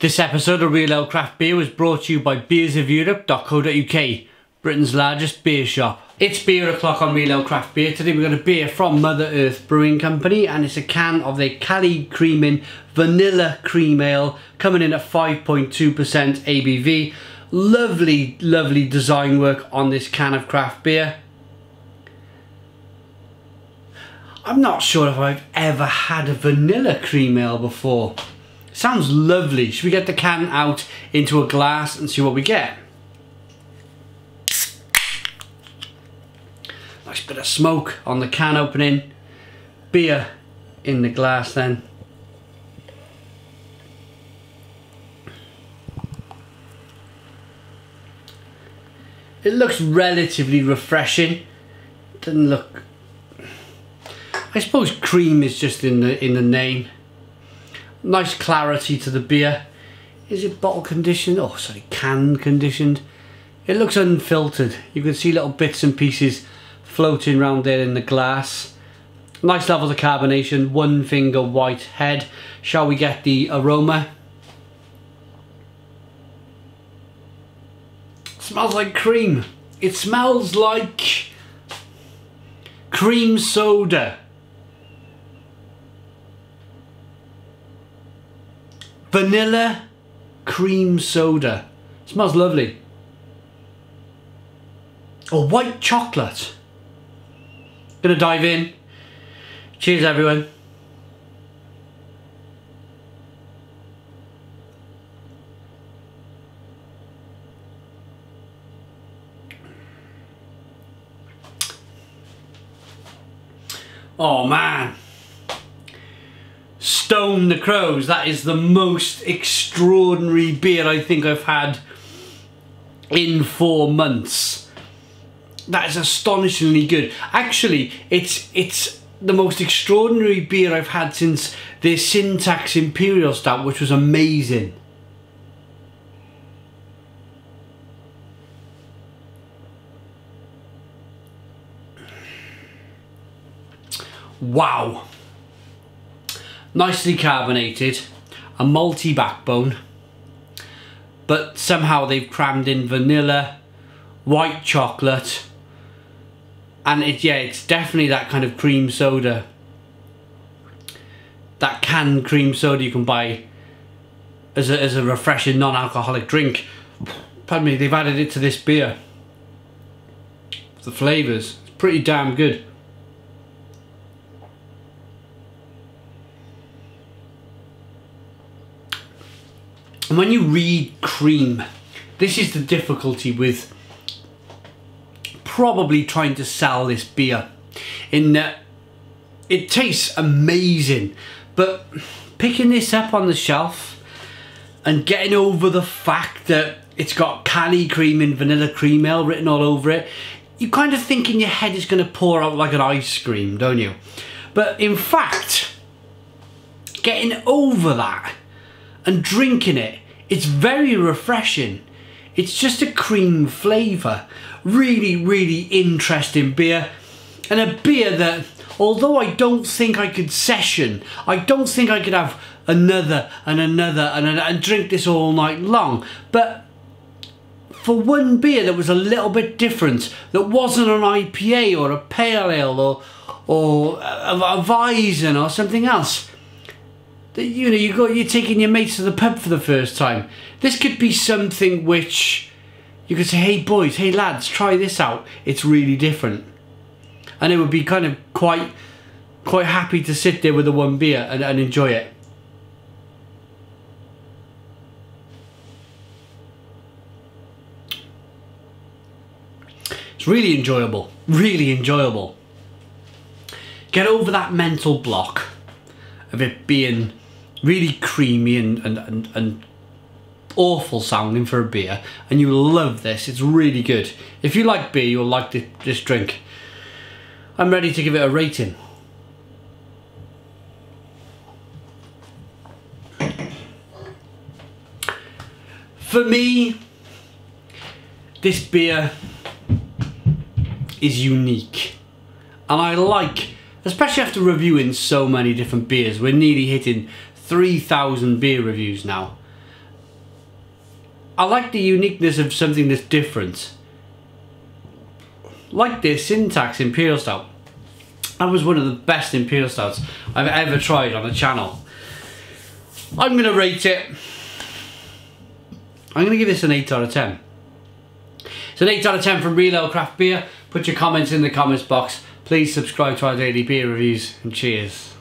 This episode of Real Ale Craft Beer was brought to you by beersofeurope.co.uk, Britain's largest beer shop. It's beer o'clock on Real Ale Craft Beer. Today we've got a beer from Mother Earth Brewing Company and it's a can of their Cali Creamin Vanilla Cream Ale coming in at 5.2% ABV. Lovely, lovely design work on this can of craft beer. I'm not sure if I've ever had a vanilla cream ale before. Sounds lovely. Should we get the can out into a glass and see what we get? Nice bit of smoke on the can opening. Beer in the glass then. It looks relatively refreshing. Doesn't look... I suppose cream is just in the in the name. Nice clarity to the beer. Is it bottle conditioned? Oh, sorry, can conditioned. It looks unfiltered. You can see little bits and pieces floating around there in the glass. Nice levels of carbonation, one finger white head. Shall we get the aroma? smells like cream. It smells like cream soda. Vanilla cream soda. Smells lovely. Or white chocolate. Gonna dive in. Cheers everyone. Oh man. Stone the Crows. That is the most extraordinary beer I think I've had in four months. That is astonishingly good. Actually, it's it's the most extraordinary beer I've had since the Syntax Imperial Stout, which was amazing. Wow. Nicely carbonated, a malty backbone, but somehow they've crammed in vanilla, white chocolate, and it yeah, it's definitely that kind of cream soda. That canned cream soda you can buy as a, as a refreshing non-alcoholic drink. Pardon me, they've added it to this beer. The flavours, it's pretty damn good. And when you read cream, this is the difficulty with probably trying to sell this beer in that it tastes amazing, but picking this up on the shelf and getting over the fact that it's got Cali cream and vanilla cream ale written all over it, you kind of think in your head it's going to pour out like an ice cream, don't you? But in fact, getting over that and drinking it, it's very refreshing. It's just a cream flavour. Really, really interesting beer. And a beer that, although I don't think I could session, I don't think I could have another and another and, another, and drink this all night long. But for one beer that was a little bit different, that wasn't an IPA or a pale ale or, or a, a Weizen or something else, you know, you go, you're taking your mates to the pub for the first time. This could be something which you could say, hey boys, hey lads, try this out. It's really different. And it would be kind of quite, quite happy to sit there with the one beer and, and enjoy it. It's really enjoyable, really enjoyable. Get over that mental block of it being really creamy and, and, and, and awful sounding for a beer and you love this. It's really good. If you like beer you'll like this, this drink. I'm ready to give it a rating. For me this beer is unique and I like especially after reviewing so many different beers we're nearly hitting 3,000 beer reviews now. I like the uniqueness of something that's different. Like this Syntax Imperial Stout. That was one of the best Imperial Stouts I've ever tried on the channel. I'm going to rate it. I'm going to give this an 8 out of 10. It's an 8 out of 10 from Real Ale Craft Beer. Put your comments in the comments box. Please subscribe to our daily beer reviews and cheers.